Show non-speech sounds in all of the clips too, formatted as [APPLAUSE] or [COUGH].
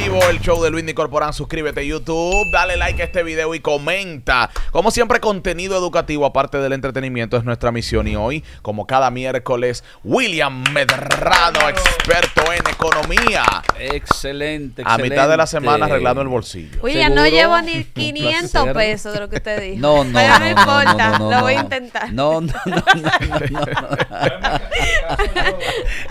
vivo el show de Luis Corporán. Suscríbete a YouTube, dale like a este video y comenta. Como siempre, contenido educativo, aparte del entretenimiento, es nuestra misión. Y hoy, como cada miércoles, William Medrano, experto en economía. Excelente, excelente. A mitad de la semana arreglando el bolsillo. William, no llevo ni Un 500 placer. pesos de lo que usted [LAUGHS] dijo. No, no, Pero no, importa, no, no, lo voy a intentar. No, no, no, no, no, no. [LAUGHS]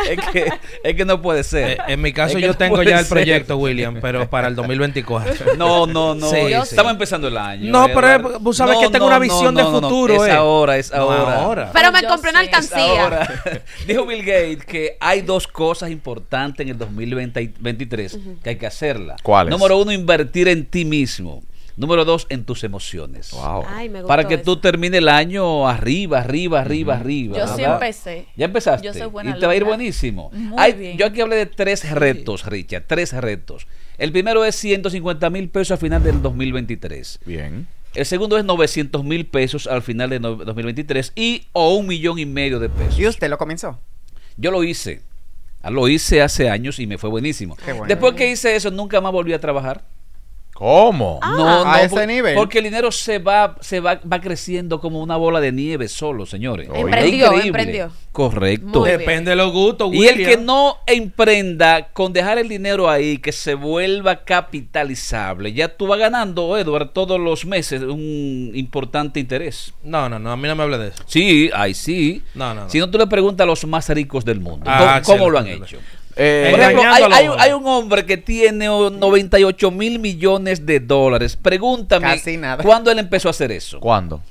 es, que, es que no puede ser. Eh, en mi caso Es que yo no tengo ya el proyecto, William, pero para el 2024. [LAUGHS] No, no, no. Sí, Estamos sí. empezando el año. No, pero es- vos sabes que tengo una visión de futuro, Es eh. ahora, es No, ahora. ahora. Pero me Yo compré una alcancía. ahora. [LAUGHS] Dijo Bill Gates que hay dos cosas importantes en el 2023 que hay que hacerlas. ¿Cuáles? Número uno, invertir en ti mismo. Número dos, en tus emociones. Wow. Ay, me gustó Para que eso. tú termines el año arriba, arriba, arriba, arriba. Yo sí ¿verdad? empecé. Ya empezaste. Yo soy buena y te va a ir buenísimo. Muy Hay- bien. Yo aquí hablé de tres retos, Richard. Tres retos. El primero es 150 mil pesos al final del 2023. Bien. El segundo es 900 mil pesos al final del no- 2023 y o un millón y medio de pesos. ¿Y usted lo comenzó? Yo lo hice. Ah, Lo hice hace años y me fue buenísimo. Qué bueno. Después que hice eso, nunca más volví a trabajar. ¿Cómo? No, a no, ese por- nivel. Porque el dinero se va, se va, va creciendo como una bola de nieve solo, señores. Oye. Emprendió, increíble. emprendió. Correcto. Muy. Depende de los gustos, Y el que no emprenda con dejar el dinero ahí, que se vuelva capitalizable, ya tú vas ganando, Edward, todos los meses un importante interés. No, no, no, a mí no me hable de eso. Sí, ay, sí. No, no, no. Si no, tú le preguntas a los más ricos del mundo, Ah, ¿cómo, cómo lo han hecho? Eh, Por ejemplo, hay, un hombre que tiene oh, 98 mil millones de dólares. Pregúntame Casi nada. cuándo él empezó a hacer eso. ¿Cuándo?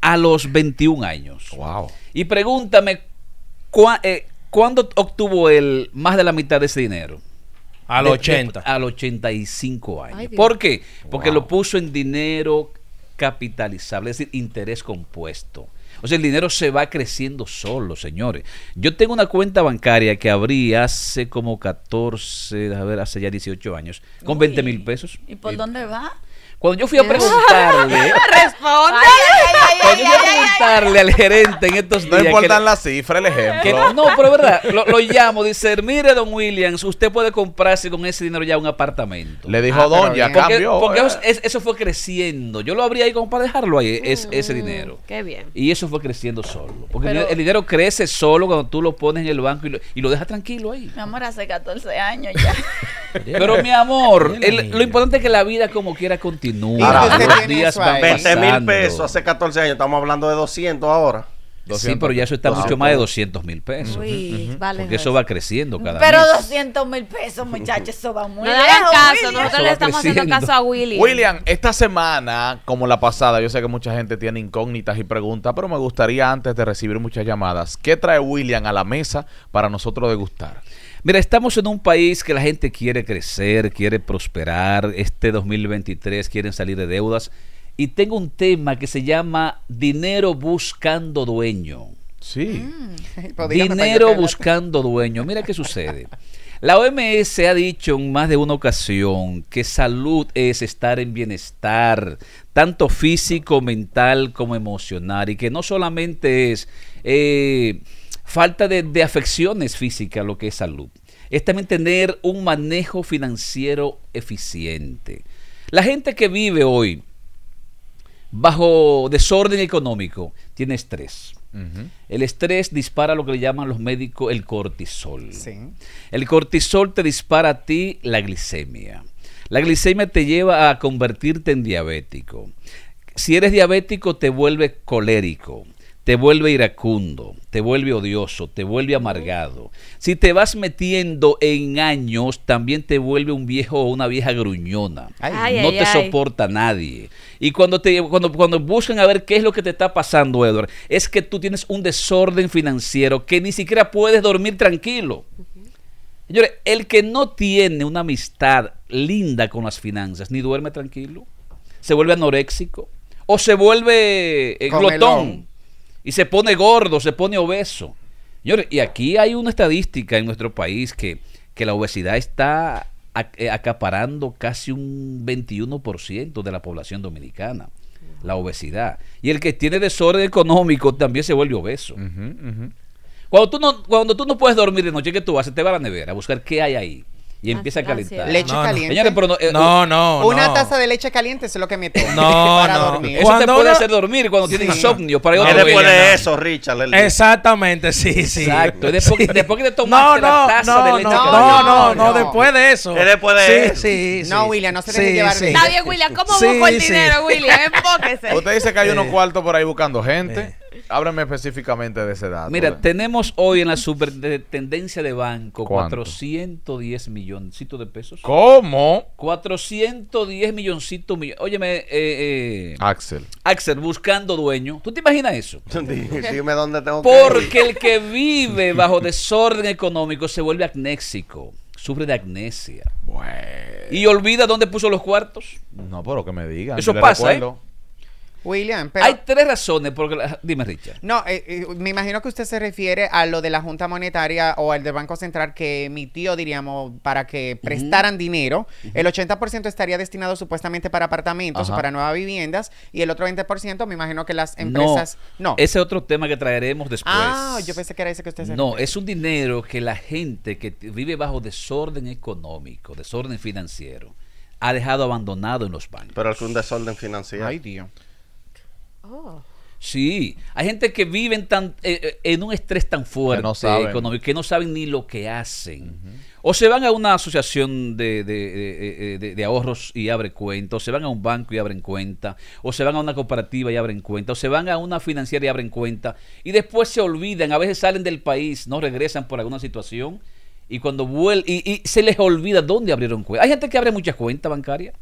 A los 21 años. Wow. Y pregúntame eh, cuándo obtuvo él más de la mitad de ese dinero. A De- los de- 80. a los 85 años. Ay. ¿Por qué? Porque Wow. lo puso en dinero capitalizable, es decir, interés compuesto. O sea, el dinero se va creciendo solo, señores. Yo tengo una cuenta bancaria que abrí hace como 14, a ver, hace ya 18 años, con Uy. 20 mil pesos. ¿Y por dónde va? Cuando yo fui a preguntarle, [LAUGHS] Responde. cuando yo fui a preguntarle al gerente en estos días, No importan las cifras, el que- ejemplo. no, pero es verdad, lo, lo llamo, dice, mire, don Williams, usted puede comprarse con ese dinero ya un apartamento. Le dijo Ah, Doña, bien. Porque, cambió. porque eh. eso, es- eso fue creciendo. Yo lo abrí ahí como para dejarlo ahí, es, ese Mm, dinero. Qué bien. Y eso fue creciendo solo. Porque el Pero- dinero- el dinero crece solo cuando tú lo pones en el banco y lo, y lo dejas tranquilo ahí. Mi amor, hace 14 años ya. [LAUGHS] Pero mi amor, el- lo importante es que la vida como quiera continúa. Ahora, los días van ahí. 20 mil pesos hace 14 años, estamos hablando de 200 ahora. Sí, pero ya eso está mucho 200. más de 200 mil pesos. Uy, vale. Porque eso va creciendo cada Pero mes. 200 mil pesos, muchachos, eso va muy No lejos, caso, William. nosotros le estamos haciendo caso a William. William, esta semana, como la pasada, yo sé que mucha gente tiene incógnitas y preguntas, pero me gustaría antes de recibir muchas llamadas, ¿qué trae William a la mesa para nosotros degustar? Mira, estamos en un país que la gente quiere crecer, quiere prosperar. Este 2023 quieren salir de deudas. Y tengo un tema que se llama dinero buscando dueño. Sí. [LAUGHS] Pues yo Dinero buscando dueño. Mira qué sucede. La OMS ha dicho en más de una ocasión que salud es estar en bienestar, tanto físico, mental como emocional, y que no solamente es eh, falta de, de afecciones físicas lo que es salud, es también tener un manejo financiero eficiente. La gente que vive hoy bajo desorden económico tiene estrés. El estrés dispara lo que le llaman los médicos el cortisol. Sí. El cortisol te dispara a ti la glicemia. La glicemia te lleva a convertirte en diabético. Si eres diabético te vuelve colérico, te vuelve iracundo, te vuelve odioso, te vuelve amargado. Si te vas metiendo en años, también te vuelve un viejo o una vieja gruñona. Ay, Ay, no ay, te ay. soporta nadie. Y cuando, te, cuando, cuando buscan a ver qué es lo que te está pasando, Edward, es que tú tienes un desorden financiero que ni siquiera puedes dormir tranquilo. Señores, el que no tiene una amistad linda con las finanzas, ni duerme tranquilo, se vuelve anoréxico o se vuelve eh, glotón y se pone gordo, se pone obeso. Señores, y aquí hay una estadística en nuestro país que, que la obesidad está eh, acaparando casi un 21% de la población dominicana. La obesidad. Y el que tiene desorden económico también se vuelve obeso. Cuando tú no, cuando tú no puedes dormir de noche, ¿qué tú haces? Te vas a la nevera a buscar qué hay ahí. Y empieza a calentar. Leche No, no. caliente. Señores, pero no, eh, No, no, Una no. taza de leche caliente es lo que me tomo. No, [LAUGHS] para no. dormir. Eso te Cuando puede uno- hacer dormir cuando tiene insomnio. Pero hay Es otro después que- de eso, Richard. Exactamente, sí, sí. Exacto. Después, Sí. después que te No, tomaste no, la taza no, de no, leche no, caliente. no, no, no. después de eso. Es después de sí, eso. Sí, sí. No, William, no se deje Sí, llevar sí. Está bien, William. ¿Cómo Sí, busco el sí. dinero, William? Enfóquese. Usted dice que hay unos Eh. cuartos por ahí buscando gente. Háblame específicamente de ese dato. Mira, eh. tenemos hoy en la superintendencia de banco ¿Cuánto? 410 milloncitos de pesos. ¿Cómo? 410 milloncitos. millones. Óyeme, eh, eh, Axel. Axel, buscando dueño. ¿Tú te imaginas eso? [LAUGHS] Di- Dime dónde tengo que ir. Porque el que vive bajo desorden económico se vuelve agnésico, sufre de agnesia. Bueno. Y olvida dónde puso los cuartos. No, pero que me digan. Eso pasa, ¿eh? William, pero... Hay tres razones. Porque la- Dime, Richard. No, eh, eh, me imagino que usted se refiere a lo de la Junta Monetaria o al del Banco Central que emitió, diríamos, para que prestaran dinero. El 80% estaría destinado supuestamente para apartamentos Ajá. o para nuevas viviendas y el otro 20% me imagino que las empresas... No. Ese es otro tema que traeremos después. Ah, yo pensé que era ese que usted se No, refiere. es un dinero que la gente que vive bajo desorden económico, desorden financiero, ha dejado abandonado en los bancos. Pero es que un desorden financiero. Ay, Dios. Oh. Sí, hay gente que vive en, tan, eh, eh, en un estrés tan fuerte no saben. económico que no saben ni lo que hacen. O se van a una asociación de, de- de- de- de ahorros y abren cuenta, o se van a un banco y abren cuenta, o se van a una cooperativa y abren cuenta, o se van a una financiera y abren cuenta, y después se olvidan, a veces salen del país, no regresan por alguna situación, y cuando vuelven, y, y se les olvida dónde abrieron cuenta. Hay gente que abre muchas cuentas bancarias,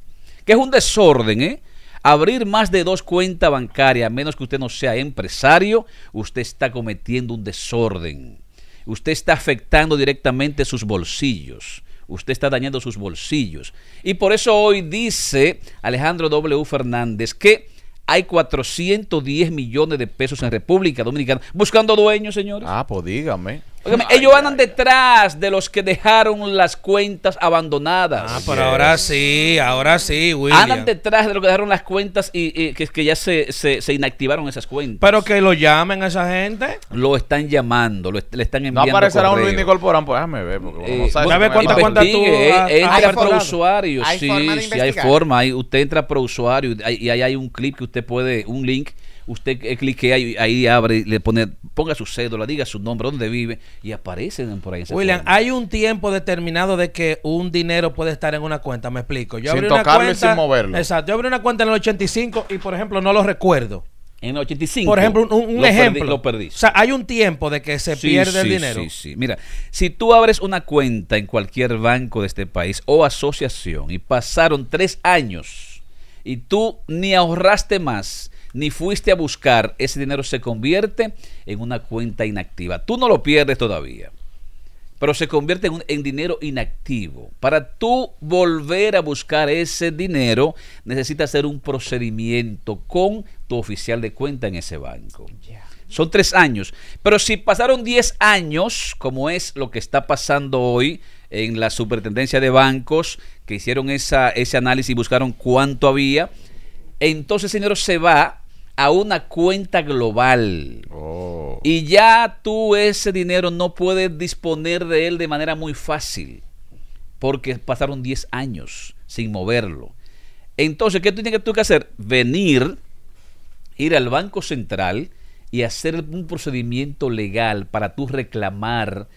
que es un desorden, ¿eh? Abrir más de dos cuentas bancarias, a menos que usted no sea empresario, usted está cometiendo un desorden. Usted está afectando directamente sus bolsillos. Usted está dañando sus bolsillos. Y por eso hoy dice Alejandro W. Fernández que hay 410 millones de pesos en República Dominicana buscando dueños, señores. Ah, pues dígame. Óigame, ellos andan detrás de los que dejaron las cuentas abandonadas. Ah, pero ahora sí, ahora sí, William. Andan detrás de los que dejaron las cuentas y, y que, que ya se, se- se inactivaron esas cuentas. Pero que lo llamen a esa gente. lo están llamando, lo est- le están No enviando. aparecerá un. Luis Nicolporán, pues déjame ver. Porque Eh, uno sabe bueno, ¿sabe cómo es cuántas la cuentas cosa. tú investigue, has- eh, has entra pro calculado? usuario, ¿Hay sí, sí, hay forma. Hay, usted entra pro usuario y ahí, y ahí hay un clip que usted puede, un link, usted eh, cliquea y ahí abre, y le pone, ponga su cédula, diga su nombre, dónde vive y aparecen por ahí. William, forma. hay un tiempo determinado de que un dinero puede estar en una cuenta, me explico. Yo Sin abrí una tocarlo y cuenta, sin moverlo. Exacto, yo abrí una cuenta en el 85 y por ejemplo no lo recuerdo. En el 85. Por ejemplo, un, un lo perdí- ejemplo. lo perdí. O sea, hay un tiempo de que se Sí, pierde el dinero. Sí, sí. Mira, si tú abres una cuenta en cualquier banco de este país o asociación y pasaron tres años y tú ni ahorraste más ni fuiste a buscar, ese dinero se convierte en una cuenta inactiva. Tú no lo pierdes todavía, pero se convierte en, un- en dinero inactivo. Para tú volver a buscar ese dinero, necesitas hacer un procedimiento con tu oficial de cuenta en ese banco. Son tres años. Pero si pasaron diez años, como es lo que está pasando hoy en la superintendencia de bancos, que hicieron esa, ese análisis y buscaron cuánto había, entonces, señor, se va a una cuenta global. Oh. Y ya tú ese dinero no puedes disponer de él de manera muy fácil, porque pasaron 10 años sin moverlo. Entonces, ¿qué tienes tú que hacer? Venir, ir al Banco Central y hacer un procedimiento legal para tú reclamar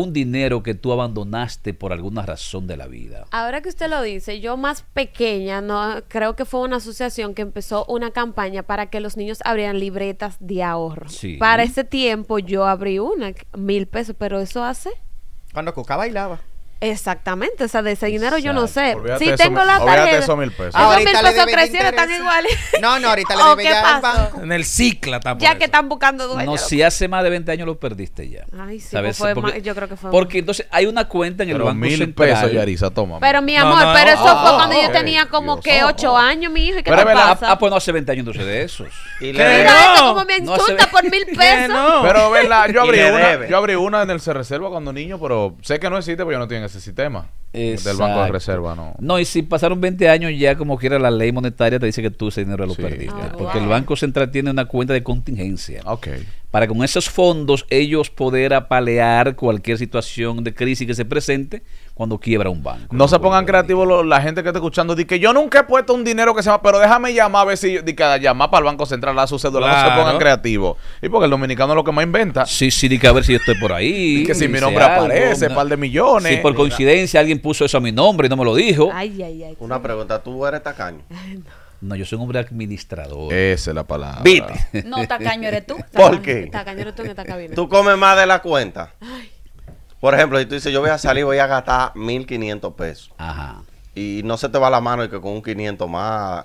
un dinero que tú abandonaste por alguna razón de la vida. Ahora que usted lo dice, yo más pequeña, no creo que fue una asociación que empezó una campaña para que los niños abrieran libretas de ahorro. Sí. Para ese tiempo yo abrí una, mil pesos, pero eso hace Cuando Cuca bailaba. Exactamente, o sea, de ese dinero yo no sé. Olvídate Si tengo la tarjeta, esos mil pesos. esos mil pesos crecieron, están iguales. No, no, ahorita le [LAUGHS] ¿O debe ya al banco. En el cicla por Ya que están buscando dueños. No, si hace más de 20 años lo perdiste ya. Ay, sí, ¿Sabes? pues fue Porque- más- yo creo que fue Porque entonces hay una cuenta en el Pero Banco mil Central. pesos, Yarisa, toma. Pero mi amor, no, pero eso ah, fue cuando yo tenía como Dios. que ocho años, mi hijo. ¿Y qué Pero te es verdad, pasa? Ah, ah, pues no hace 20 años entonces de esos. Y le Mira esto como me se insulta por mil pesos. no. Pero, ¿verdad? Yo [LAUGHS] abrí, una, yo abrí una en el C Reserva cuando niño, pero sé que no existe porque yo no tienen ese sistema del Banco de. Reserva, ¿no? No, y si pasaron 20 años ya como quiera la ley monetaria te dice que tú ese dinero lo Sí. perdiste. Ah, porque wow. el Banco Central tiene una cuenta de contingencia. Ok. Para con esos fondos ellos poder apalear cualquier situación de crisis que se presente cuando quiebra un banco. No se pongan creativos lo- la gente que está escuchando. Di que yo nunca he puesto un dinero que se llama, pero déjame llamar a ver si. Di que llamar para el Banco Central a su cédula. No se pongan creativos. Y porque el dominicano es lo que más inventa. Sí, sí, di que a ver si yo estoy por ahí. Y que si mi nombre algo, aparece, no. par de millones. Si por coincidencia alguien puso eso a mi nombre y no me lo dijo. Ay, ay, ay. Una pregunta, ¿tú eres tacaño? No, [LAUGHS] yo soy un hombre administrador. Esa es la palabra. Vite. [LAUGHS] No, tacaño eres tú. ¿Por qué? Está cañero tú en esta cabina. Tú comes más de la cuenta. Por ejemplo, si tú dices, yo voy a salir, voy a gastar 1.500 pesos. Ajá. Y no se te va la mano y que con un 500 más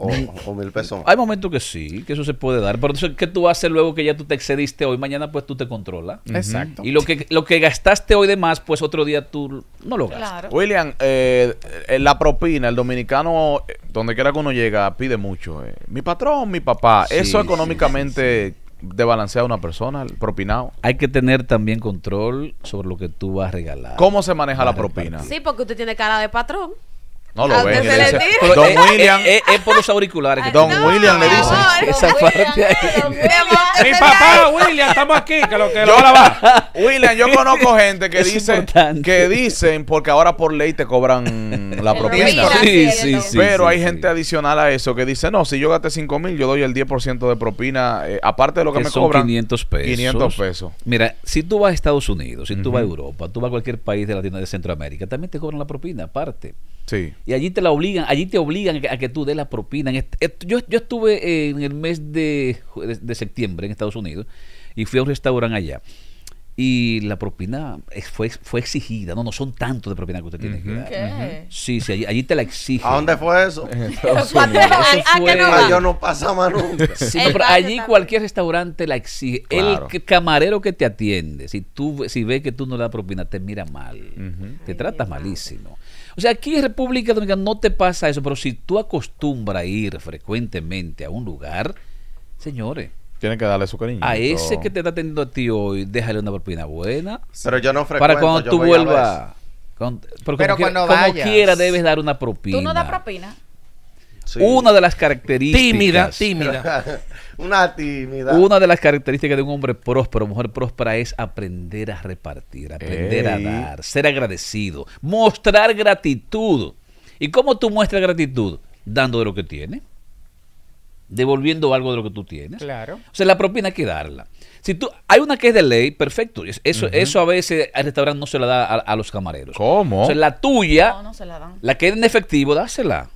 o, o 1.000 pesos más. Hay momentos que sí, que eso se puede dar. Pero entonces, ¿qué tú haces luego que ya tú te excediste hoy? Mañana, pues tú te controlas. Exacto. Y lo que, lo que gastaste hoy de más, pues otro día tú no lo gastas. Claro. William, eh, eh, la propina, el dominicano, eh, donde quiera que uno llega, pide mucho. eh. Mi patrón, mi papá. Sí, Eso sí, económicamente desbalancea a una persona, el propinado. Hay que tener también control sobre lo que tú vas a regalar. ¿Cómo se maneja la propina? repartir. Sí, porque usted tiene cara de patrón. No lo ¿A ven. le dice, Don [LAUGHS] William. Es, por los auriculares. que Don. William le dice. amor, Esa parte ahí. [LAUGHS] Mi papá, William, estamos aquí, que lo que lo Yo- va a lavar. [LAUGHS] William, yo conozco gente que dice que dicen porque ahora por ley te cobran la propina. Sí, Sí, sí. Pero sí, hay sí. gente adicional a eso que dice, no, si yo gasté 5 mil, yo doy el 10% de propina, eh, aparte de lo que, que me son cobran. 500 pesos. 500 pesos. Mira, si tú vas a Estados Unidos, si tú vas a Europa, tú vas a cualquier país de Latino de Centroamérica, también te cobran la propina aparte. Sí. Y allí te la obligan, allí te obligan a que, a que tú des la propina. Et- yo, yo estuve eh, en el mes de, de, de septiembre en Estados Unidos y fui a un restaurante allá. Y la propina eh, fue, fue exigida. No, no son tantos de propina que usted tiene que dar. ¿Qué? Sí, sí, allí, allí te la exigen. ¿A dónde fue eso? [LAUGHS] Eso ¿A qué no fue-? Ah, yo no nunca. [LAUGHS] Sí, no, pero barrio allí también. cualquier restaurante la exige. Claro. El camarero que te atiende, si tú si ve que tú no le das propina, te mira mal. Te trata malísimo. O sea, aquí en República Dominicana no te pasa eso, pero si tú acostumbras a ir frecuentemente a un lugar, señores, Tienen que darle su cariño. a ese que te está atendiendo a ti hoy, déjale una propina buena. Pero yo no frecuento. Para cuando yo tú vuelvas. Pero Pero como, quiera- cuando como quiera debes dar una propina. ¿Tú no das propina? Sí. Una de las características. Tímida, tímida. [LAUGHS] Una tímida. Una de las características de un hombre próspero, mujer próspera, es aprender a repartir, aprender Ey. a dar, ser agradecido, mostrar gratitud. ¿Y cómo tú muestras gratitud? Dando de lo que tienes, devolviendo algo de lo que tú tienes. Claro. O sea, la propina hay que darla. Si tú, hay una que es de ley, perfecto. Es- Eso, eso a veces al restaurante no se la da a, a los camareros. ¿Cómo? O sea, la tuya, No, no se la dan. la que es en efectivo, dásela.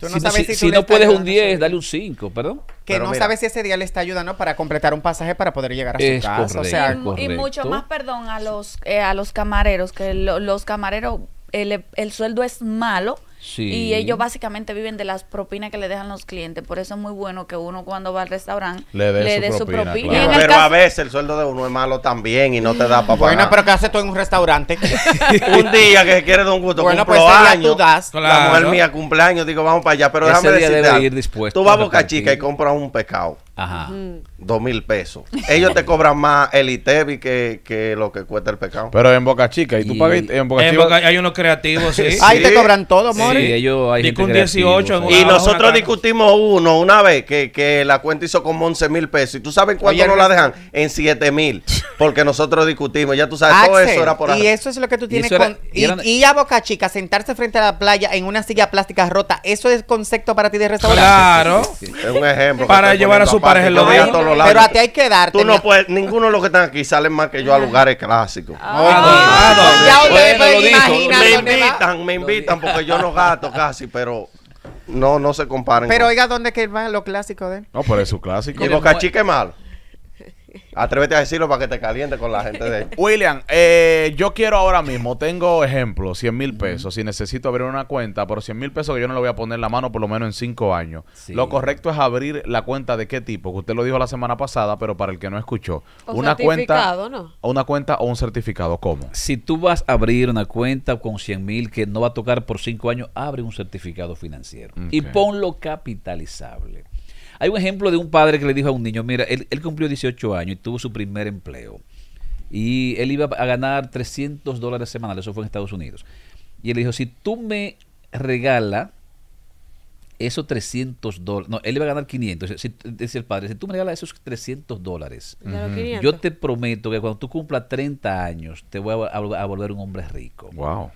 Tú no si sabes si- si tú si le no puedes un ayudando a 10, su dale un 5, perdón. Que Pero no mira. sabes si ese día le está ayudando para completar un pasaje para poder llegar a su Es casa. O correcto. sea, y, mucho más perdón a los eh, a los camareros que lo- los camareros el, el sueldo es malo Sí. y ellos básicamente viven de las propinas que le dejan los clientes por eso es muy bueno que uno cuando va al restaurante Le dé su propina, claro. Pero a [LAUGHS] veces el sueldo de uno es malo también y no te da para bueno, pagar. pero ¿qué hace tú en un restaurante? [LAUGHS] un día que se quiere dar un gusto, Bueno, cumplo pues tú das. La Claro. mujer mía cumpleaños, digo, vamos para allá. Pero Ese déjame decirte ir dispuesto Tú vas a Boca. Chica y compras un pescado, Ajá. dos mil pesos. Ellos te cobran más el ITEVI que, que lo que cuesta el pescado. Pero en Boca Chica, y tú Y- pagas en Boca En Chica. Boca hay unos creativos, sí. [LAUGHS] Ahí te Sí. cobran todo, Sí, more. ellos hay gente que un creativa, 18 en sí. una- Y nosotros discutimos uno una vez que, que la cuenta hizo como 11 mil pesos. ¿Y tú sabes cuánto nos la dejan? En 7 mil. Porque nosotros discutimos. Ya tú sabes, todo eso era por y ahí. eso es lo que tú tienes era- con... y Y, eran- y a Boca Chica, sentarse frente a la playa en una silla plástica rota, ¿eso es concepto para ti de restaurante? Claro. Es un ejemplo. Para llevar a su los días. a todos los lados. Pero a ti hay que darte. Tú no puedes, ninguno de los que están aquí salen más que yo a lugares clásicos. Ah, Ah, me invitan, me invitan porque yo no gasto casi, pero no, no se comparen. Pero con- oiga, ¿dónde que va lo clásico de él? No, pero es su clásico. y Boca Chica es malo. Atrévete a decirlo para que te caliente con la gente de [LAUGHS] William, eh, yo quiero ahora mismo, tengo ejemplo, 100 mil pesos, si necesito abrir una cuenta, pero 100 mil pesos que yo no le voy a poner en la mano por lo menos en 5 años. Sí. Lo correcto es abrir la cuenta de qué tipo, que usted lo dijo la semana pasada, pero para el que no escuchó. O una cuenta, ¿no? o una cuenta o un certificado, ¿cómo? Si tú vas a abrir una cuenta con 100 mil que no va a tocar por 5 años, abre un certificado financiero y ponlo capitalizable. Hay un ejemplo de un padre que le dijo a un niño, mira, él, él cumplió 18 años y tuvo su primer empleo. Y él iba a ganar 300 dólares semanales, eso fue en Estados Unidos. Y él dijo, si tú me regalas esos 300 dólares, no, él iba a ganar 500. Si- Dice el padre, si tú me regalas esos 300 dólares, De los 500. yo te prometo que cuando tú cumplas 30 años, te voy a, a- a volver un hombre rico. Wow.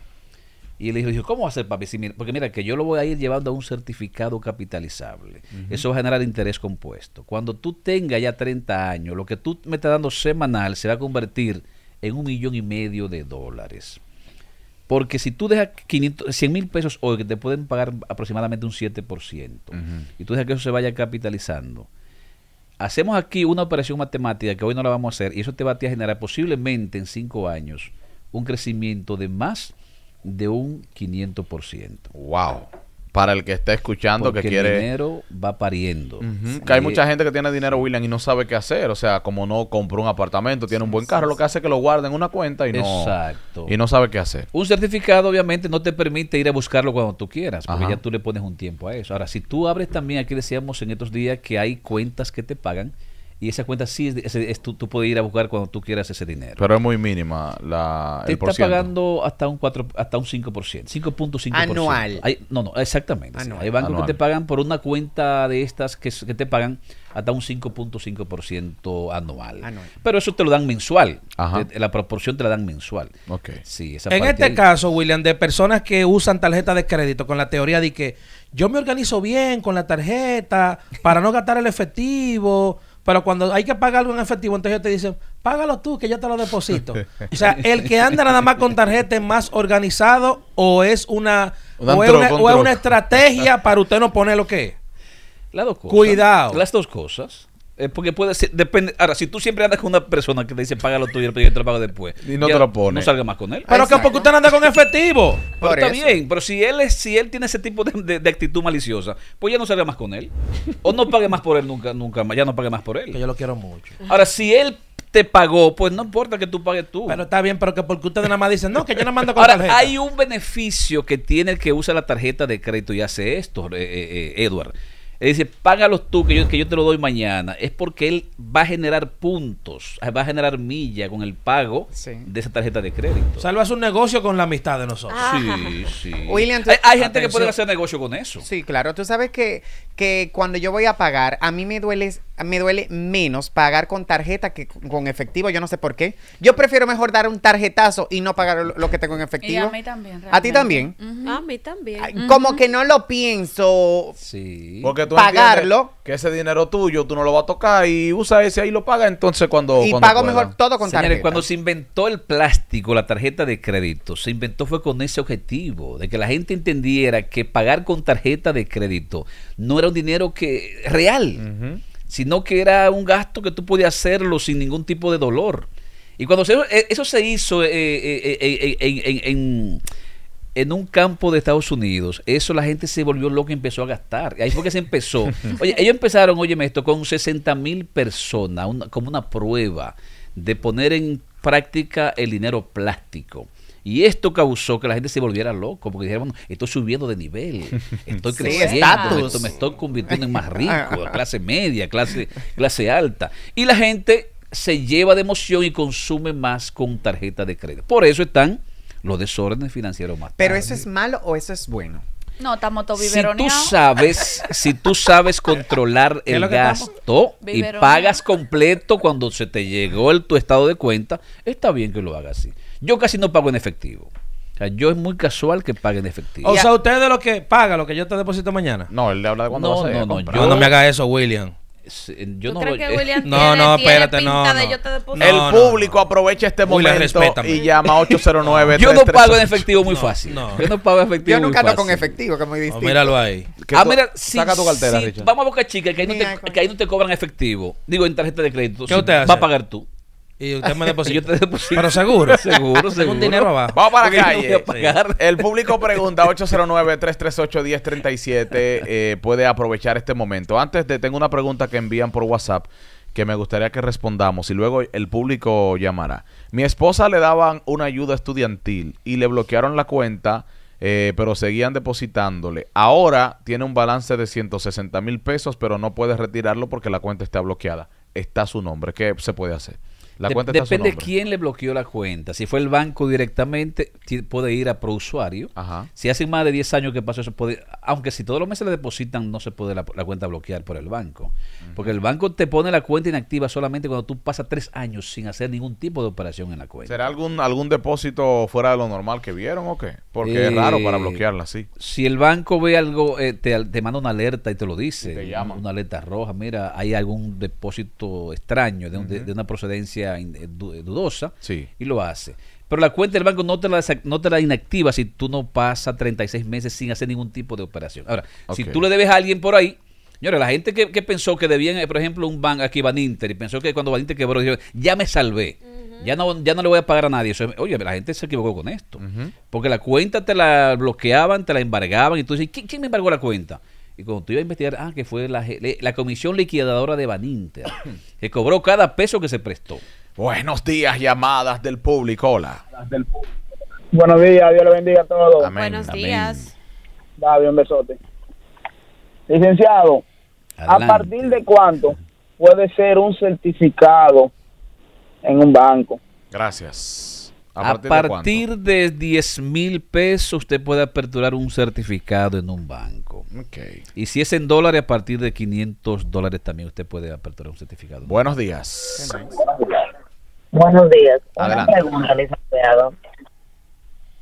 Y le dijo, ¿cómo va a ser, papi? Mira, porque mira, que yo lo voy a ir llevando a un certificado capitalizable. Eso va a generar interés compuesto. Cuando tú tengas ya 30 años, lo que tú me estás dando semanal se va a convertir en un millón y medio de dólares. Porque si tú dejas 500, 100 mil pesos hoy, que te pueden pagar aproximadamente un 7%, y tú dejas que eso se vaya capitalizando, hacemos aquí una operación matemática que hoy no la vamos a hacer, y eso te va a generar posiblemente en 5 años un crecimiento de más de un 500%. Wow. Para el que está escuchando Porque que el quiere... dinero va pariendo. Que hay mucha gente que tiene dinero, William, y no sabe qué hacer. O sea, como no compró un apartamento, tiene un buen carro, lo que hace es que lo guarda en una cuenta y no, Exacto. y no sabe qué hacer. Un certificado obviamente no te permite ir a buscarlo cuando tú quieras, porque Ajá. ya tú le pones un tiempo a eso. Ahora, si tú abres también, aquí decíamos en estos días que hay cuentas que te pagan y esa cuenta sí es, de- es- es- tú, tú puedes ir a buscar cuando tú quieras ese dinero. Pero es muy mínima la, te el está pagando hasta un 4, hasta un 5%, 5.5%. Anual. Hay, no, no, exactamente. sí. Hay bancos Anual. que te pagan por una cuenta de estas que, te pagan hasta un 5.5% anual. Anual. Pero eso te lo dan mensual. Ajá. Te- la proporción te la dan mensual. Ok. Sí, esa En este ahí. caso, William, de personas que usan tarjeta de crédito con la teoría de que yo me organizo bien con la tarjeta para no gastar el efectivo, pero cuando hay que pagar algo en efectivo, entonces ellos te dicen, págalo tú, que yo te lo deposito. o sea, el que anda nada más con tarjeta es más organizado o es una, Un o es una, un o es una estrategia para usted no poner lo que es. Las dos cosas. Cuidado. Las dos cosas. Eh, porque puede ser, depende. Ahora, si tú siempre andas con una persona que te dice págalo tú y yo te lo pago después. Y no ya te lo pone. No salga más con él. Pero que porque usted no anda con efectivo. Pero Por está eso. bien, pero si él es, si él tiene ese tipo de, de- de actitud maliciosa, pues ya no salga más con él. O no pague más por él nunca, nunca más, ya no pague más por Que él. yo lo quiero mucho. Ahora, si él te pagó, pues no importa que tú pagues tú. Pero está bien, pero que porque ustedes nada más dicen, no, que yo no mando con Ahora, tarjeta. hay un beneficio que tiene el que usa la tarjeta de crédito y hace esto, eh, eh, eh, Edward. Él dice, págalos tú, que yo, que yo te lo doy mañana. Es porque él va a generar puntos, va a generar milla con el pago Sí. de esa tarjeta de crédito. Salvas un negocio con la amistad de nosotros. Sí, sí. William, tú- hay, hay gente que puede hacer negocio con eso. Sí, claro. Tú sabes que, que cuando yo voy a pagar, a mí me duele, me duele menos pagar con tarjeta que con efectivo. Yo no sé por qué. Yo prefiero mejor dar un tarjetazo y no pagar lo, que tengo en efectivo. Y a mí también. ¿A ti realmente. también? A mí también. Como que no lo pienso. Sí. Porque tú Pagarlo. que ese dinero tuyo tú no lo vas a tocar y usa ese ahí lo paga entonces cuando y cuando pago pueda. mejor todo con Señores, tarjeta. cuando se inventó el plástico, la tarjeta de crédito, se inventó fue con ese objetivo, de que la gente entendiera que pagar con tarjeta de crédito no era un dinero que real, sino que era un gasto que tú podías hacerlo sin ningún tipo de dolor. Y cuando se- eh, eso se hizo eh, eh, en, en- en- en un campo de Estados Unidos, eso la gente se volvió loca y empezó a gastar. Ahí fue que se empezó. [LAUGHS] Oye, ellos empezaron, óyeme esto, con 60 mil personas, una- como una prueba de poner en práctica el dinero plástico. Y esto causó que la gente se volviera loco, porque dijeron, bueno, estoy subiendo de nivel, [LAUGHS] estoy Sí, creciendo, esto me estoy convirtiendo en más [LAUGHS] rico, clase media, clase, clase alta. Y la gente se lleva de emoción y consume más con tarjeta de crédito. Por eso están los desórdenes financieros más Pero tarde. eso es malo o eso es bueno. No, estamos todos si tú sabes, si tú sabes controlar ¿Qué es el gasto y pagas completo cuando se te llegó el, tu estado de cuenta, está bien que lo hagas así. Yo casi no pago en efectivo. O sea, yo es muy casual que pague en efectivo. O sea, usted de lo que paga lo que yo te deposito mañana. No, él le habla de cuando No, va a salir no, a no, comprar. No, no me haga eso, William. Eh, yo ¿Tú no crees voy- que William [LAUGHS] No, tiene, no, tiene espérate, pinta no, de no. yo te deposito? el público no. aprovecha este momento y llama a 809 yo no pago en 338. efectivo muy fácil. no. Yo no pago en efectivo Yo nunca ando con efectivo, que es muy Oh, míralo ahí. Ah, mira, si, saca tu cartera, si- Richard. vamos a Boca Chica, que ahí, no te, que ahí no te cobran efectivo. Digo, en tarjeta de crédito. ¿Qué Si usted Va hace? a pagar tú. Y usted me Si deposita. [LAUGHS] yo te deposito. Pero seguro. [LAUGHS] seguro, seguro. un dinero abajo. Vamos para la no calle. El público pregunta 809-338-1037. eh, puede aprovechar este momento. Antes de, tengo una pregunta que envían por WhatsApp que me gustaría que respondamos y luego el público llamará. Mi esposa le daban una ayuda estudiantil y le bloquearon la cuenta, eh, pero seguían depositándole. Ahora tiene un balance de 160 mil pesos, pero no puede retirarlo porque la cuenta está bloqueada. Está su nombre. ¿Qué se puede hacer? La De- cuenta está a su depende nombre. quién le bloqueó la cuenta. Si fue el banco directamente, puede ir a prousuario. Ajá. Si hace más de 10 años que pasó eso, puede, aunque si todos los meses le depositan, no se puede la, la cuenta bloquear por el banco. Porque el banco te pone la cuenta inactiva solamente cuando tú pasas tres años sin hacer ningún tipo de operación en la cuenta. ¿Será algún, algún depósito fuera de lo normal que vieron o qué? Porque es Eh, raro para bloquearla así. Si el banco ve algo, eh, te, te manda una alerta y te lo dice. Y te llaman. Una alerta roja. Mira, hay algún depósito extraño de, un- de- de una procedencia dudosa. Sí. Y lo hace. Pero la cuenta del banco no te la, no te la inactiva si tú no pasas 36 meses sin hacer ningún tipo de operación. Ahora, si tú le debes a alguien por ahí, señores, la gente que, que pensó que debían, eh, por ejemplo, un banco aquí, Baninter, y pensó que cuando Baninter quebró, dijo, ya me salvé. Ya no, ya no le voy a pagar a nadie. Eso es- oye, la gente se equivocó con esto. Porque la cuenta te la bloqueaban, te la embargaban, y tú dices, ¿quién, quién me embargó la cuenta? Y cuando tú ibas a investigar, ah, que fue la, la comisión liquidadora de Baninter, [COUGHS] que cobró cada peso que se prestó. Buenos días, llamadas del público. Hola. Buenos días, Dios le bendiga a todos. Amén. Buenos Amén. días. David, un besote. Licenciado, Adelante. ¿a partir de cuánto puede ser un certificado en un banco? Gracias. A de partir, cuánto? de 10 mil pesos usted puede aperturar un certificado en un banco. Ok. Y si es en dólares, a partir de 500 dólares también usted puede aperturar un certificado. Buenos días. Buenos días. Adelante. Una pregunta, licenciado.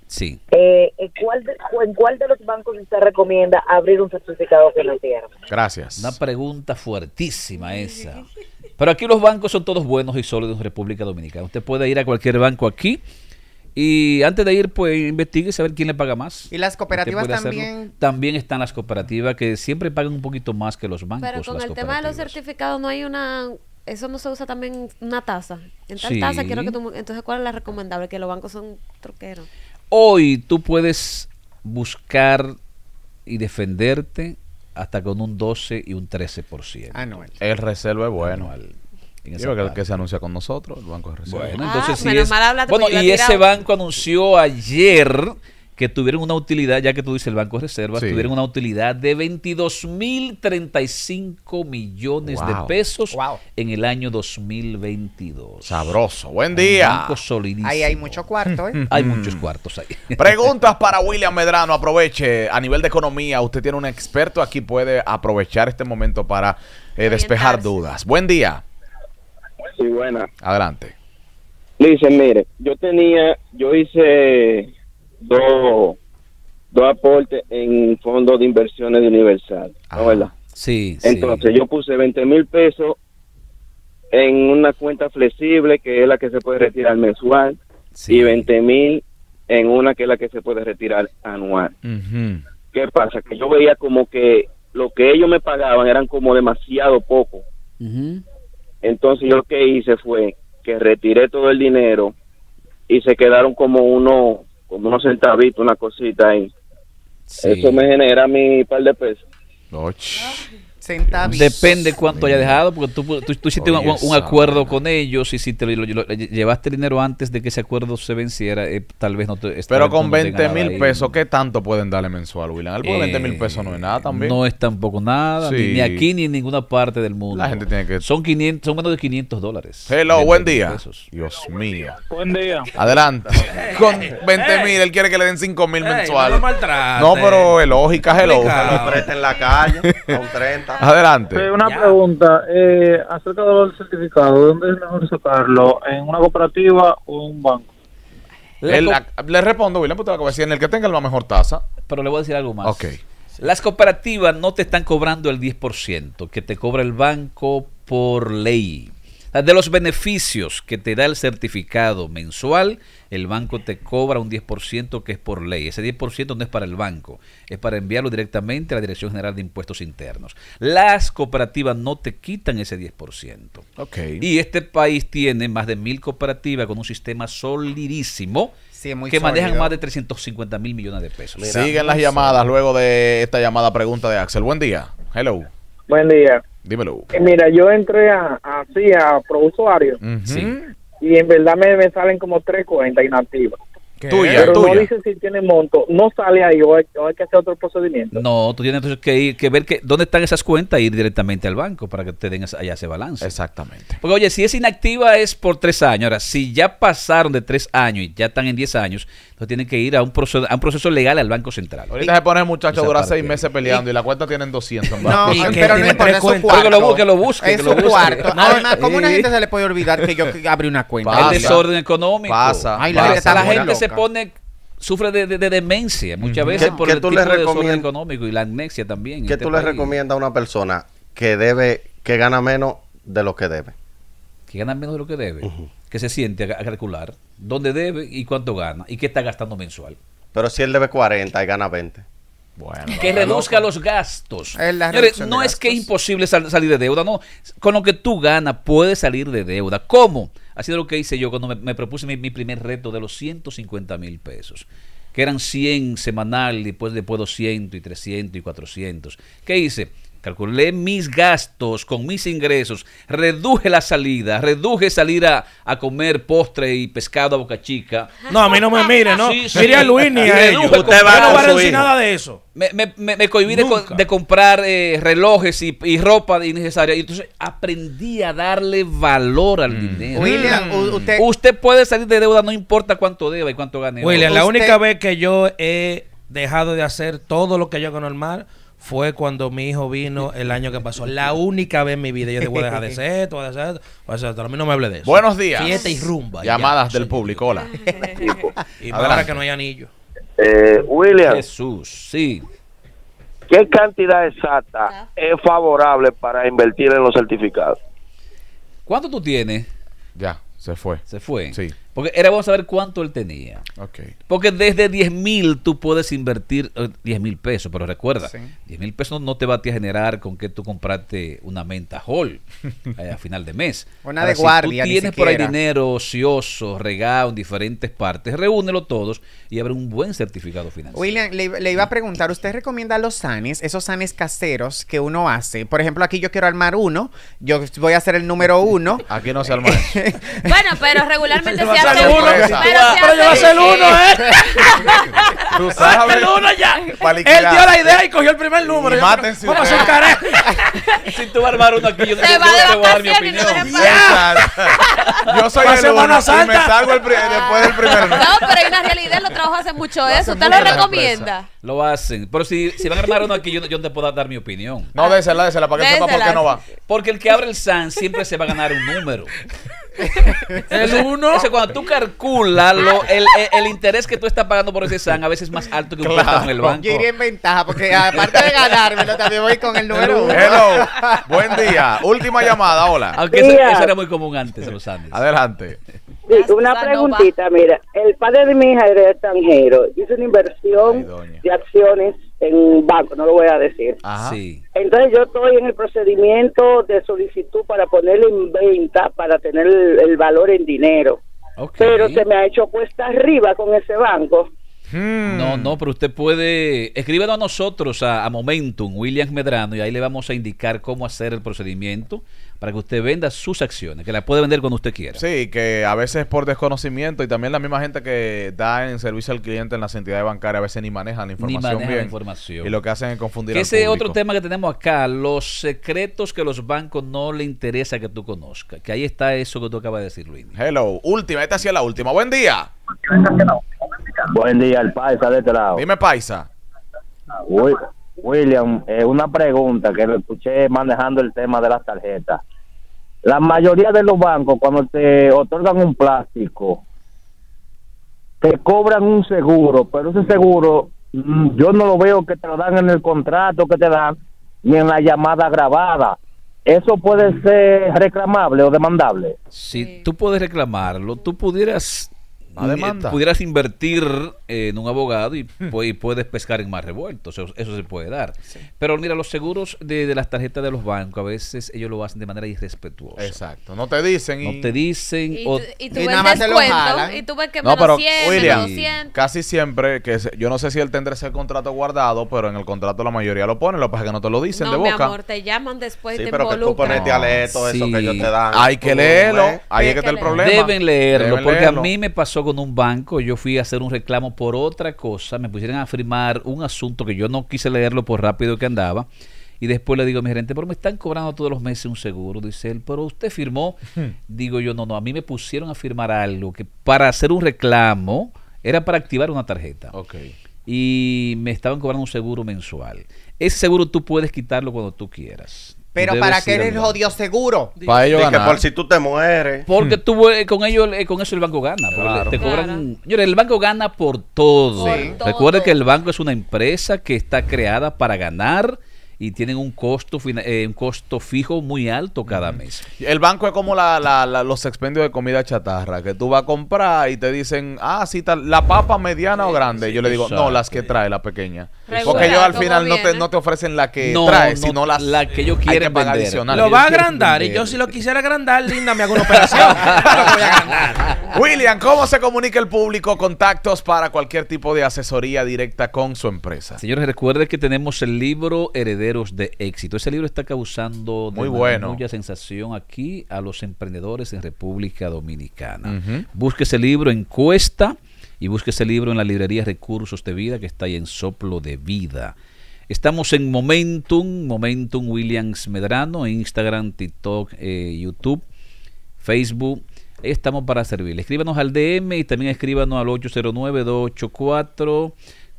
Sí. Eh, ¿en, cuál de, ¿En cuál de los bancos usted recomienda abrir un certificado financiero? Gracias. Una pregunta fuertísima esa. Pero aquí los bancos son todos buenos y sólidos en República Dominicana. Usted puede ir a cualquier banco aquí y antes de ir, pues investigue y saber quién le paga más. Y las Usted cooperativas hacerlo. también. También están las cooperativas que siempre pagan un poquito más que los bancos. Pero con las el tema de los certificados no hay una... Eso no se usa también una tasa. En tal Sí. tasa quiero que tú... Entonces, ¿cuál es la recomendable? Que los bancos son troqueros. Hoy tú puedes buscar y defenderte hasta con un 12 y un 13%. Anual. El reserva es bueno. anual en esa que que se anuncia con nosotros, el Banco de Reserva. Bueno, Ah, entonces sí es- Bueno, y ese banco anunció ayer que tuvieron una utilidad, ya que tú dices el Banco de Reservas, Sí. tuvieron una utilidad de 22.035 millones de pesos Wow. en el año 2022. Sabroso. Buen Un día. banco solidísimo. Ahí hay mucho cuarto, ¿eh? [LAUGHS] Hay muchos cuartos ahí. [LAUGHS] Preguntas para William Medrano. Aproveche. A nivel de economía, usted tiene un experto aquí, puede aprovechar este momento para eh, despejar dudas. Buen día. Sí, buena. Adelante. Dicen, mire, yo tenía, yo hice dos, dos aportes en fondos de inversiones de Universal. ¿no verdad? Sí, sí. Entonces yo puse 20 mil pesos en una cuenta flexible que es la que se puede retirar mensual sí. y 20 mil en una que es la que se puede retirar anual. ¿Qué pasa? Que yo veía como que lo que ellos me pagaban eran como demasiado poco. Entonces yo lo que hice fue que retiré todo el dinero y se quedaron como unos como unos centavitos, una cosita ahí. Sí. Eso me genera mi par de pesos. Och. Depende cuánto haya dejado, porque tú, tú, tú hiciste un, acuerdo con ellos y si te lo- lo- llevaste el dinero antes de que ese acuerdo se venciera, eh, tal vez no te... Pero con no tenga 20 nada mil pesos, ¿qué tanto pueden darle mensual, William? Porque 20 mil Eh, pesos no es nada también. No es tampoco nada, ni- Sí. ni, aquí ni en ninguna parte del mundo. La gente tiene que- Son, 500, son menos de 500 dólares. Hello, 20 buen día. pesos. Dios mío. Buen día. Adelante. [LAUGHS] Con 20 mil, él quiere que le den 5 mil mensuales. No, pero es lógica, hello. Complicado. Lo presta en la calle, un 30. Adelante. una Ya. pregunta eh, acerca de los certificados. ¿Dónde es mejor sacarlo? ¿En una cooperativa o en un banco? La co- a- le respondo, William, porque decir, en el que tenga la mejor tasa. pero le voy a decir algo más. Ok. Las cooperativas no te están cobrando el 10% que te cobra el banco por ley. De los beneficios que te da el certificado mensual, el banco te cobra un 10% que es por ley. Ese 10% no es para el banco, es para enviarlo directamente a la Dirección General de Impuestos Internos. Las cooperativas no te quitan ese 10%. Ok. Y este país tiene más de mil cooperativas con un sistema solidísimo Sí, es muy que manejan más de 350 mil millones de pesos. Siguen las llamadas luego de esta llamada pregunta de Axel. Buen día. Hello. Buen día. Dímelo. Eh, mira, yo entré a, así a pro usuario Ujú. Sí. y en verdad me, me salen como tres cuentas inactivas. ¿Qué? Tuya, Pero tuya. no dice si tiene monto, no sale ahí o hay, o hay que hacer otro procedimiento. No, tú tienes entonces que ir, que ver que, dónde están esas cuentas e ir directamente al banco para que te den esa- allá ese balance. Exactamente. Porque oye, si es inactiva es por tres años. Ahora, si ya pasaron de tres años y ya están en diez años, entonces tienen que ir a un proceso, a un proceso legal al Banco Central. Ahorita se pone el muchacho, dura seis meses peleando y la cuenta tienen 200. en No, pero no importa, tres es su cuentas. cuarto. Que lo busque, que lo busque, Es cuarto. No, [LAUGHS] Además, ¿cómo a una gente se le puede olvidar que yo abrí una cuenta? Pasa. el desorden económico. Pasa. Ay, la gente está la gente se. Pone sufre de, de- de demencia muchas veces ¿Qué- por qué el tú tipo le de económico y la amnesia también. ¿Qué este tú le recomiendas a una persona que debe, que gana menos de lo que debe? Que gana menos de lo que debe. Que se siente a, a calcular dónde debe y cuánto gana y qué está gastando mensual. Pero si él debe 40 y gana 20. Bueno, que no, reduzca loco. los gastos. Señores, de no es que es gastos. imposible sal- salir de deuda, no. Con lo que tú ganas, puedes salir de deuda. ¿Cómo? Ha sido lo que hice yo cuando me, me propuse mi, mi primer reto de los 150 mil pesos. Que eran 100 semanal, y después, después 200 y 300 y 400. ¿Qué hice? Calculé mis gastos con mis ingresos, reduje la salida, reduje salir a, a comer postre y pescado a boca chica. No, a mí no me [LAUGHS] mire, ¿no? Sí, sí. Mire a Luis ni a ellos. Usted va no voy a decir nada de eso. Me, me, me, me cohibí de, comprar eh, relojes y, y ropa innecesaria. Y entonces aprendí a darle valor al dinero. William, u- usted, Usted puede salir de deuda, no importa cuánto deba y cuánto gane. William, la Usted- única vez que yo he dejado de hacer todo lo que yo hago normal fue cuando mi hijo vino el año que pasó. La única vez en mi vida yo dije, voy a dejar de hacer esto, voy a hacer esto, voy a esto. A mí no me hable de eso. Buenos días. Fiesta y rumba. Llamadas ya, del sí. público, hola. Y ahora que no hay anillo. Eh, William, Jesús, sí. ¿qué cantidad exacta es favorable para invertir en los certificados? ¿Cuánto tú tienes? Ya, se fue. Se fue. Sí. Porque era bueno saber cuánto él tenía. Ok. Porque desde 10 mil tú puedes invertir eh, 10 mil pesos, pero recuerda, Sí. 10 mil pesos no te va a generar con que tú compraste una menta hall [LAUGHS] eh, a final de mes. Una Ahora, de si guardia, tú ni tienes por ahí dinero ocioso, regado en diferentes partes, reúnelo todos y habrá un buen certificado financiero. William, le, le iba a preguntar, ¿usted recomienda los sanes, esos sanes caseros que uno hace? Por ejemplo, aquí yo quiero armar uno, yo voy a hacer el número [LAUGHS] uno. Aquí no se [LAUGHS] arma. Bueno, pero regularmente se a hace [LAUGHS] ser uno. Pero, yo voy a hace- hacer uno, ¿eh? Tú a sabes. uno ya. Él dio la idea y cogió el primer número. Mátense Vamos a hacer [LAUGHS] si tú vas a armar uno aquí, yo, te voy a dar mi opinión. [LAUGHS] Yo soy el uno y me salgo el después del primer. No, pero hay una realidad, los trabajos hacen mucho eso. ¿Usted lo recomienda? Lo hacen. Pero si, si van a armar uno aquí, yo, yo no te puedo dar mi opinión. No, désela, désela para que sepa por qué no va. Porque el que abre el SAN siempre se va a ganar un número. [LAUGHS] El uno. Entonces, cuando tú calculas lo- el, el- el interés que tú estás pagando por ese SAN, a veces es más alto que un Claro. préstamo en el banco. Yo iría en ventaja porque aparte de ganármelo, también voy con el número uno. Hello. Buen día. Última llamada, hola. Aunque eso era muy común antes en los Andes. Adelante. Sí, Las una no preguntita, mira, el padre de mi hija era extranjero, hizo una inversión de acciones en un banco, no lo voy a decir. Ajá. Sí. Entonces yo estoy en el procedimiento de solicitud para ponerlo en venta para tener el, el valor en dinero, Ok. pero se me ha hecho cuesta arriba con ese banco. Hmm. No, no, pero usted puede. Escríbanos a nosotros, a, a Momentum, William Medrano, y ahí le vamos a indicar cómo hacer el procedimiento para que usted venda sus acciones, que la puede vender cuando usted quiera. Sí, que a veces por desconocimiento y también la misma gente que da en servicio al cliente en las entidades bancarias a veces ni manejan la información manejan la bien. información. Y lo que hacen es confundir al ese público. otro tema que tenemos acá, los secretos que los bancos no le interesa que tú conozcas. Que ahí está eso que tú acabas de decir, Luis. Hello. Última. Esta sí es la última. Buen día. Buen día, el paisa de este lado. Dime, paisa. Wi- William, eh, una pregunta que lo escuché manejando el tema de las tarjetas. La mayoría de los bancos, cuando te otorgan un plástico, te cobran un seguro, pero ese seguro mm, yo no lo veo que te lo dan en el contrato que te dan ni en la llamada grabada. ¿Eso puede ser reclamable o demandable? Si tú puedes reclamarlo, tú pudieras demanda. pudieras invertir eh, en un abogado y, y puedes pescar en más revueltos. Eso, eso se puede dar. Pero mira, los seguros de, de las tarjetas de los bancos, a veces ellos lo hacen de manera irrespetuosa. Exacto. No te dicen y... No te dicen. Y, o- tú- y tú Y ves nada más se lo jalan. y tú ves que No, pero 100, William, menos 200. casi siempre, que se- yo no sé si él tendrá ese contrato guardado, pero en el contrato la mayoría lo pone, lo que pasa es que no te lo dicen no, de mi boca. amor, te llaman después Sí, te pero que tú ponete a leer todo eso que ellos te dan. Hay que leerlo, ahí es que está el problema. Deben leerlo, Deben porque leerlo. a mí me pasó pasó con un banco. Yo fui a hacer un reclamo por otra cosa. Me pusieron a firmar un asunto que yo no quise leerlo por rápido que andaba. Y después le digo a mi gerente, pero me están cobrando todos los meses un seguro. Dice él, pero usted firmó. digo yo, no, no, a mí me pusieron a firmar algo que para hacer un reclamo era para activar una tarjeta. Y me estaban cobrando un seguro mensual. Ese seguro tú puedes quitarlo cuando tú quieras. Pero ¿para qué eres jodido seguro? Para ellos Y que ganar. por si tú te mueres. Porque tú eh, con ellos eh, con eso el banco gana. porque Claro. Te cobran. Señores, el banco gana por todo. Sí. Que el banco es una empresa que está creada para ganar y tienen un costo eh, un costo fijo muy alto cada mes. El banco es como la, la- la- los expendios de comida chatarra, que tú vas a comprar y te dicen, ah, sí, tal, la papa mediana o grande. Yo le digo, no, las que trae la pequeña. Regular, Porque ellos al final no te, no te ofrecen la que No, trae, no, sino las la que ellos quieren que pagar vender. adicional. Lo va a agrandar y yo si lo quisiera agrandar, linda, me hago una operación. [LAUGHS] Claro que voy a agrandar. William, ¿cómo se comunica el público? Contactos para cualquier tipo de asesoría directa con su empresa. Señores, recuerden que tenemos el libro Herederos de Éxito. Ese libro está causando Muy bueno. mucha sensación aquí a los emprendedores en República Dominicana. Ujú. Busque ese libro en Cuesta y busque ese libro en la librería Recursos de Vida que está ahí en Soplo de Vida. Estamos en Momentum, Momentum Williams Medrano, Instagram, TikTok, eh, YouTube, Facebook. Ahí estamos para servirle. Escríbanos al DM y también escríbanos al 809-284.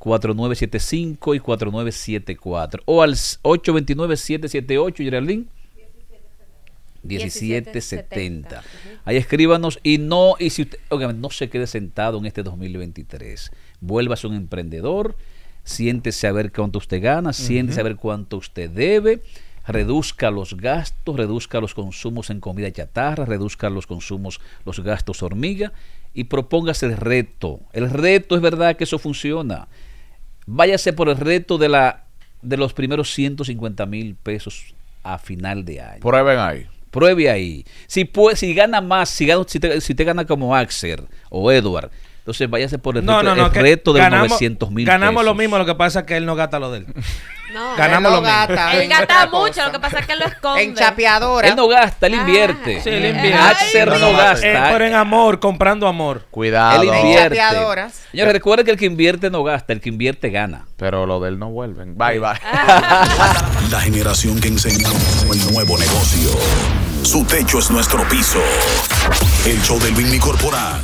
4975 y 4974 o al 829-778 Geraldine. 1770 ahí escríbanos y no y si usted óigame, no se quede sentado en este 2023 vuélvase un emprendedor siéntese a ver cuánto usted gana siéntese a ver cuánto usted debe reduzca los gastos, reduzca los consumos en comida chatarra, reduzca los consumos, los gastos hormiga y propóngase el reto. El reto es verdad que eso funciona. Váyase por el reto de la de los primeros 150 mil pesos a final de año. Prueben ahí. Pruebe ahí. Si puede, si gana más, si, gana, si, te, si te gana como Axel o Edward, entonces váyase por el No, reto, no, no. el que reto de los ganamos- 900 mil Ganamos lo mismo, lo que pasa es que él no gasta lo de él. No. [LAUGHS] Ganamos Él lo no mismo. gasta Él en gasta mucho, cosa. lo que pasa es que lo esconde. En chapeadora. Él no gasta, él Ah. invierte. Sí, él invierte. Axel Ay, no no, gasta. Eh, pero en amor, comprando amor. Cuidado. Él En invierte. chapeadoras. Señores, recuerden que el que invierte no gasta, el que invierte gana. Pero lo de él no vuelven. Bye, bye. [LAUGHS] La generación que enseña el nuevo negocio. Su techo es nuestro piso. El show del Vinny Corporal.